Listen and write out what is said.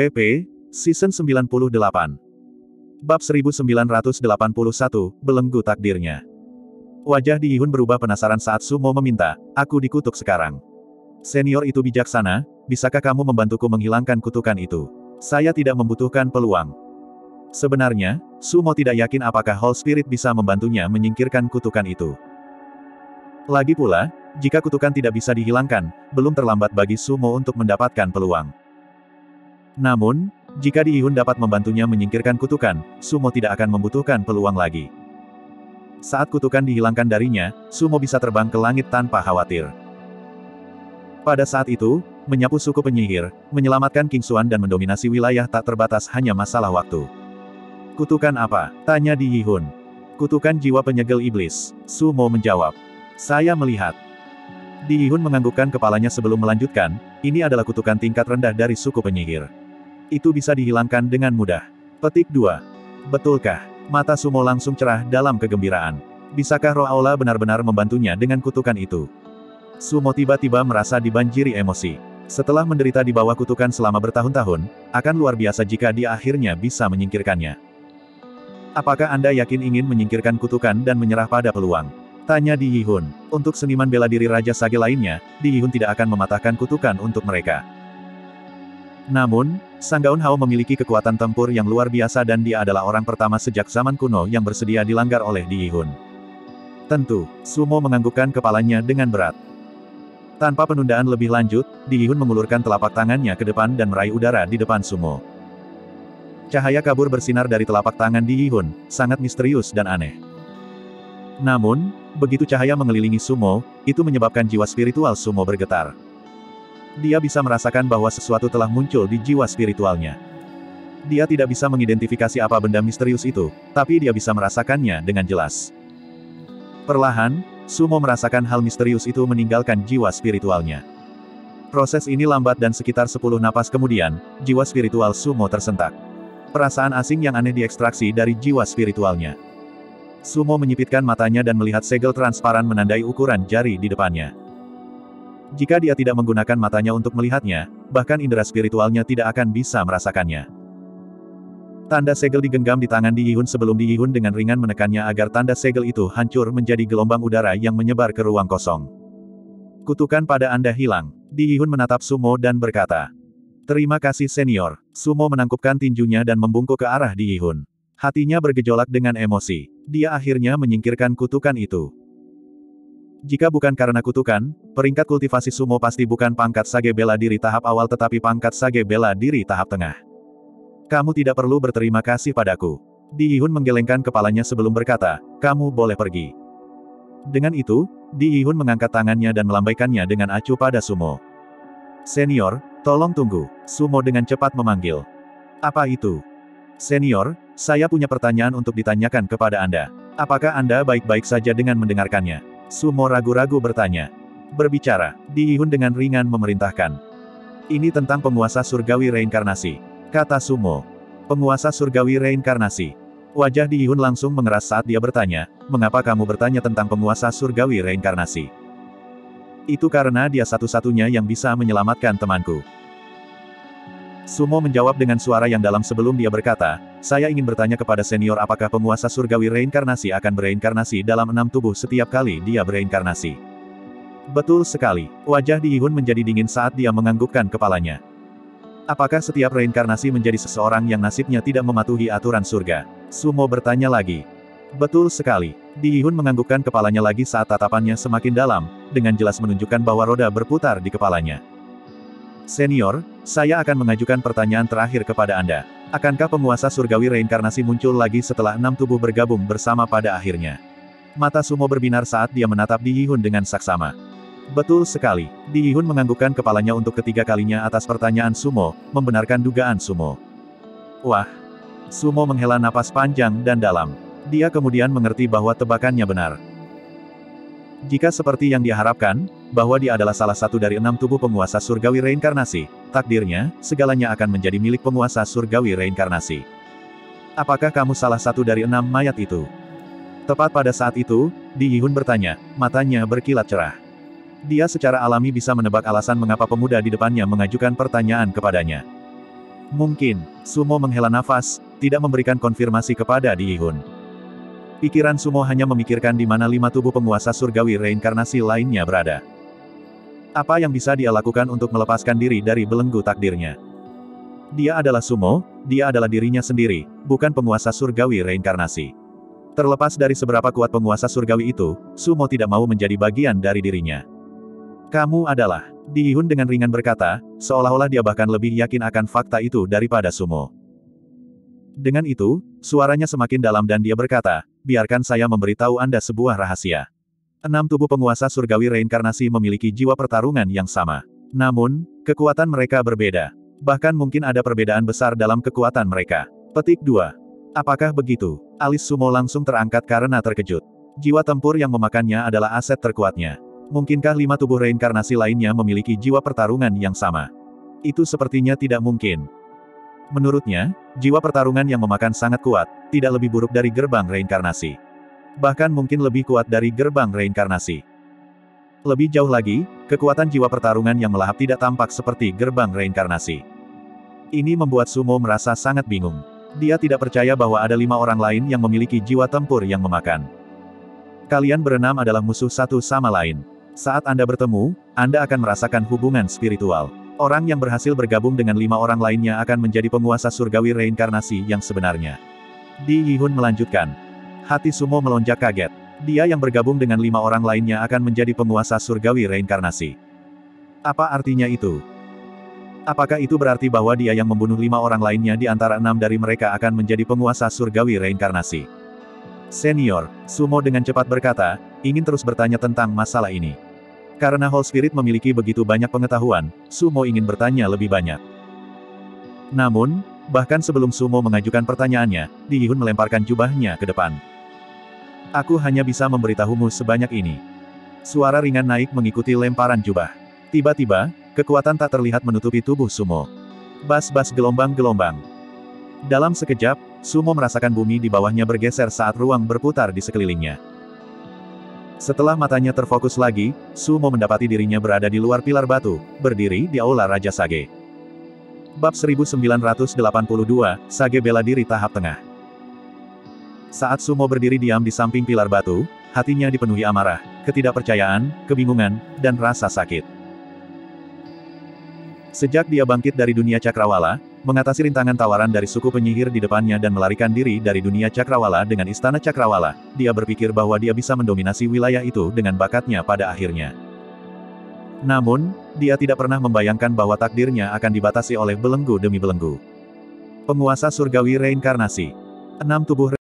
PVP, Season 98. Bab 1981, Belenggu Takdirnya. Wajah Di Yihun berubah penasaran saat Sumo meminta, aku dikutuk sekarang. Senior itu bijaksana, bisakah kamu membantuku menghilangkan kutukan itu? Saya tidak membutuhkan peluang. Sebenarnya, Sumo tidak yakin apakah Hall Spirit bisa membantunya menyingkirkan kutukan itu. Lagi pula, jika kutukan tidak bisa dihilangkan, belum terlambat bagi Sumo untuk mendapatkan peluang. Namun, jika Di Yihun dapat membantunya menyingkirkan kutukan, Sumo tidak akan membutuhkan peluang lagi. Saat kutukan dihilangkan darinya, Sumo bisa terbang ke langit tanpa khawatir. Pada saat itu, menyapu suku penyihir, menyelamatkan King Xuan dan mendominasi wilayah tak terbatas hanya masalah waktu. Kutukan apa? Tanya Di Yihun. Kutukan jiwa penyegel iblis. Sumo menjawab. Saya melihat. Di Yihun menganggukkan kepalanya sebelum melanjutkan, ini adalah kutukan tingkat rendah dari suku penyihir. Itu bisa dihilangkan dengan mudah. Petik 2. Betulkah? Mata Sumo langsung cerah dalam kegembiraan. Bisakah roh Aula benar-benar membantunya dengan kutukan itu? Sumo tiba-tiba merasa dibanjiri emosi. Setelah menderita di bawah kutukan selama bertahun-tahun, akan luar biasa jika dia akhirnya bisa menyingkirkannya. Apakah Anda yakin ingin menyingkirkan kutukan dan menyerah pada peluang? Tanya Di Yihun. Untuk seniman bela diri Raja Sage lainnya, Di Yihun tidak akan mematahkan kutukan untuk mereka. Namun, Sang Gaun Hao memiliki kekuatan tempur yang luar biasa dan dia adalah orang pertama sejak zaman kuno yang bersedia dilanggar oleh Di Yihun. Tentu, Sumo menganggukkan kepalanya dengan berat. Tanpa penundaan lebih lanjut, Di Yihun mengulurkan telapak tangannya ke depan dan meraih udara di depan Sumo. Cahaya kabur bersinar dari telapak tangan Di Yihun, sangat misterius dan aneh. Namun, begitu cahaya mengelilingi Sumo, itu menyebabkan jiwa spiritual Sumo bergetar. Dia bisa merasakan bahwa sesuatu telah muncul di jiwa spiritualnya. Dia tidak bisa mengidentifikasi apa benda misterius itu, tapi dia bisa merasakannya dengan jelas. Perlahan, Sumo merasakan hal misterius itu meninggalkan jiwa spiritualnya. Proses ini lambat dan sekitar 10 napas kemudian, jiwa spiritual Sumo tersentak. Perasaan asing yang aneh diekstraksi dari jiwa spiritualnya. Sumo menyipitkan matanya dan melihat segel transparan menandai ukuran jari di depannya. Jika dia tidak menggunakan matanya untuk melihatnya, bahkan indera spiritualnya tidak akan bisa merasakannya. Tanda segel digenggam di tangan Di Yihun sebelum Di Yihun dengan ringan menekannya agar tanda segel itu hancur menjadi gelombang udara yang menyebar ke ruang kosong. Kutukan pada Anda hilang. Di Yihun menatap Sumo dan berkata. Terima kasih senior. Sumo menangkupkan tinjunya dan membungkuk ke arah Di Yihun. Hatinya bergejolak dengan emosi. Dia akhirnya menyingkirkan kutukan itu. Jika bukan karena kutukan, peringkat kultivasi sumo pasti bukan pangkat sage bela diri tahap awal tetapi pangkat sage bela diri tahap tengah. Kamu tidak perlu berterima kasih padaku. Di Yihun menggelengkan kepalanya sebelum berkata, kamu boleh pergi. Dengan itu, Di Yihun mengangkat tangannya dan melambaikannya dengan acuh pada Sumo. Senior, tolong tunggu, Sumo dengan cepat memanggil. Apa itu? Senior, saya punya pertanyaan untuk ditanyakan kepada Anda. Apakah Anda baik-baik saja dengan mendengarkannya? Sumo ragu-ragu bertanya. Berbicara, Di Yihun dengan ringan memerintahkan. Ini tentang penguasa surgawi reinkarnasi. Kata Sumo. Penguasa surgawi reinkarnasi. Wajah Di Yihun langsung mengeras saat dia bertanya, mengapa kamu bertanya tentang penguasa surgawi reinkarnasi? Itu karena dia satu-satunya yang bisa menyelamatkan temanku. Sumo menjawab dengan suara yang dalam sebelum dia berkata, saya ingin bertanya kepada senior apakah penguasa surgawi reinkarnasi akan bereinkarnasi dalam enam tubuh setiap kali dia bereinkarnasi. Betul sekali, wajah Di Yihun menjadi dingin saat dia menganggukkan kepalanya. Apakah setiap reinkarnasi menjadi seseorang yang nasibnya tidak mematuhi aturan surga? Sumo bertanya lagi. Betul sekali. Di Yihun menganggukkan kepalanya lagi saat tatapannya semakin dalam, dengan jelas menunjukkan bahwa roda berputar di kepalanya. Senior, saya akan mengajukan pertanyaan terakhir kepada Anda. Akankah penguasa surgawi reinkarnasi muncul lagi setelah enam tubuh bergabung bersama pada akhirnya? Mata Sumo berbinar saat dia menatap Di Yihun dengan saksama. Betul sekali, Di Yihun menganggukkan kepalanya untuk ketiga kalinya atas pertanyaan Sumo, membenarkan dugaan Sumo. Wah! Sumo menghela napas panjang dan dalam. Dia kemudian mengerti bahwa tebakannya benar. Jika seperti yang diharapkan, bahwa dia adalah salah satu dari enam tubuh penguasa surgawi reinkarnasi, takdirnya, segalanya akan menjadi milik penguasa surgawi reinkarnasi. Apakah kamu salah satu dari enam mayat itu? Tepat pada saat itu, Di Yihun bertanya, matanya berkilat cerah. Dia secara alami bisa menebak alasan mengapa pemuda di depannya mengajukan pertanyaan kepadanya. Mungkin, Sumo menghela nafas, tidak memberikan konfirmasi kepada Di Yihun. Pikiran Sumo hanya memikirkan di mana lima tubuh penguasa surgawi reinkarnasi lainnya berada. Apa yang bisa dia lakukan untuk melepaskan diri dari belenggu takdirnya? Dia adalah Sumo, dia adalah dirinya sendiri, bukan penguasa surgawi reinkarnasi. Terlepas dari seberapa kuat penguasa surgawi itu, Sumo tidak mau menjadi bagian dari dirinya. Kamu adalah, Di Yihun dengan ringan berkata, seolah-olah dia bahkan lebih yakin akan fakta itu daripada Sumo. Dengan itu, suaranya semakin dalam dan dia berkata, biarkan saya memberitahu Anda sebuah rahasia. Enam tubuh penguasa surgawi reinkarnasi memiliki jiwa pertarungan yang sama. Namun, kekuatan mereka berbeda. Bahkan mungkin ada perbedaan besar dalam kekuatan mereka. Petik 2. Apakah begitu? Alis Sumo langsung terangkat karena terkejut. Jiwa tempur yang memakannya adalah aset terkuatnya. Mungkinkah lima tubuh reinkarnasi lainnya memiliki jiwa pertarungan yang sama? Itu sepertinya tidak mungkin. Menurutnya, jiwa pertarungan yang memakan sangat kuat, tidak lebih buruk dari gerbang reinkarnasi. Bahkan mungkin lebih kuat dari gerbang reinkarnasi. Lebih jauh lagi, kekuatan jiwa pertarungan yang melahap tidak tampak seperti gerbang reinkarnasi. Ini membuat Sumo merasa sangat bingung. Dia tidak percaya bahwa ada lima orang lain yang memiliki jiwa tempur yang memakan. Kalian berenam adalah musuh satu sama lain. Saat Anda bertemu, Anda akan merasakan hubungan spiritual. Orang yang berhasil bergabung dengan lima orang lainnya akan menjadi penguasa surgawi reinkarnasi yang sebenarnya. Di Yihun melanjutkan. Hati Sumo melonjak kaget. Dia yang bergabung dengan lima orang lainnya akan menjadi penguasa surgawi reinkarnasi. Apa artinya itu? Apakah itu berarti bahwa dia yang membunuh lima orang lainnya di antara enam dari mereka akan menjadi penguasa surgawi reinkarnasi? Senior, Sumo dengan cepat berkata, ingin terus bertanya tentang masalah ini. Karena Whole Spirit memiliki begitu banyak pengetahuan, Sumo ingin bertanya lebih banyak. Namun, bahkan sebelum Sumo mengajukan pertanyaannya, Di Yihun melemparkan jubahnya ke depan. Aku hanya bisa memberitahumu sebanyak ini. Suara ringan naik mengikuti lemparan jubah. Tiba-tiba, Kekuatan tak terlihat menutupi tubuh Sumo. Bas-bas gelombang-gelombang. Dalam sekejap, Sumo merasakan bumi di bawahnya bergeser saat ruang berputar di sekelilingnya. Setelah matanya terfokus lagi, Sumo mendapati dirinya berada di luar pilar batu, berdiri di Aula Raja Sage. Bab 1982, Sage bela diri tahap tengah. Saat Sumo berdiri diam di samping pilar batu, hatinya dipenuhi amarah, ketidakpercayaan, kebingungan, dan rasa sakit. Sejak dia bangkit dari dunia cakrawala, mengatasi rintangan tawaran dari suku penyihir di depannya dan melarikan diri dari dunia cakrawala dengan istana cakrawala, dia berpikir bahwa dia bisa mendominasi wilayah itu dengan bakatnya pada akhirnya. Namun, dia tidak pernah membayangkan bahwa takdirnya akan dibatasi oleh belenggu demi belenggu. Penguasa surgawi reinkarnasi. Enam tubuh